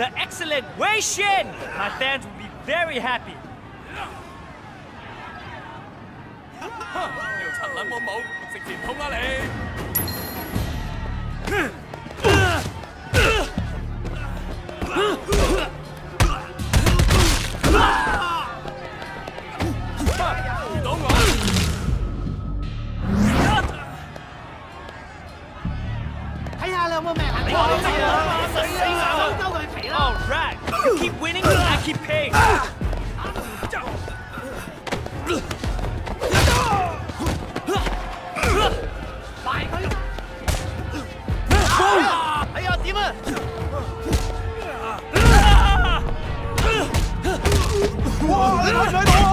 the excellent Wei Shen. My fans will be very happy. 啊！站住！站住！败了！哎呀，弟兄们！我来拖。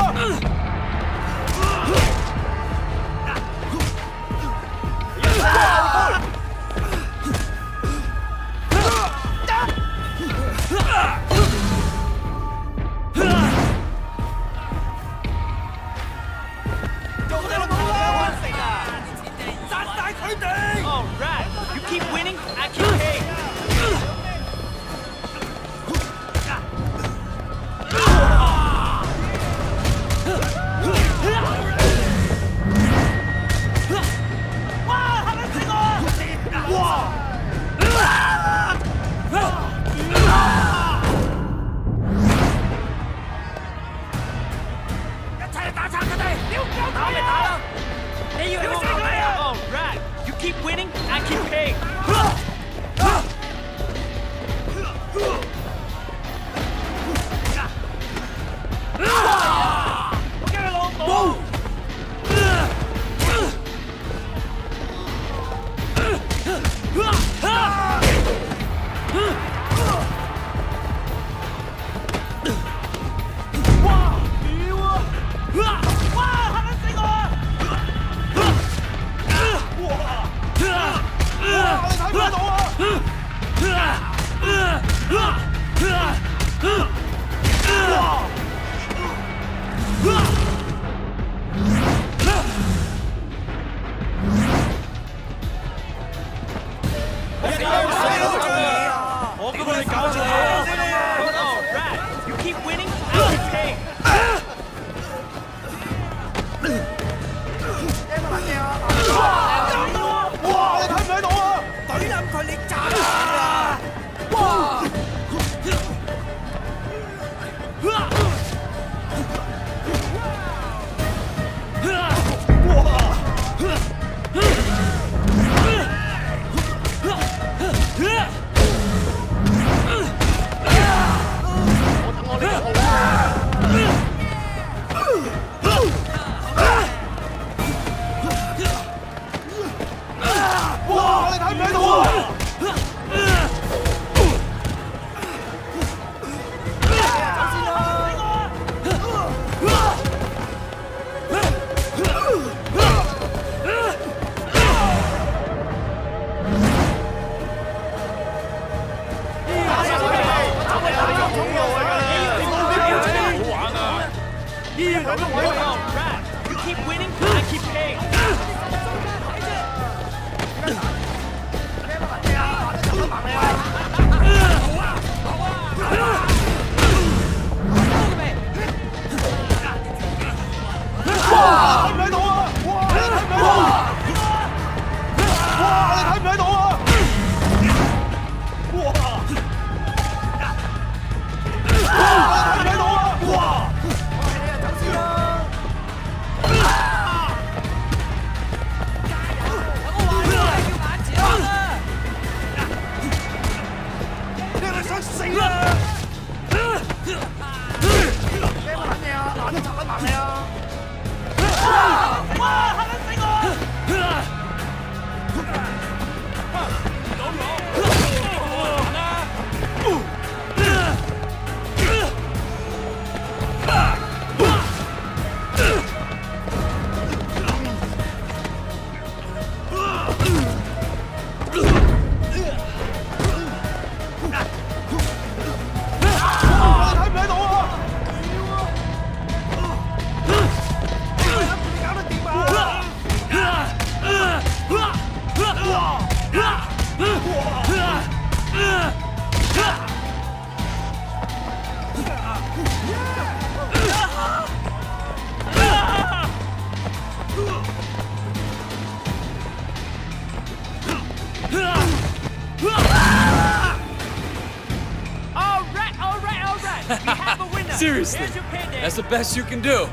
All right, you keep winning, I keep paying. Why not? Ah! Seriously, Here's your payday. that's the best you can do.